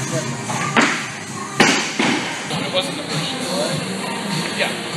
It wasn't the first right? Yeah.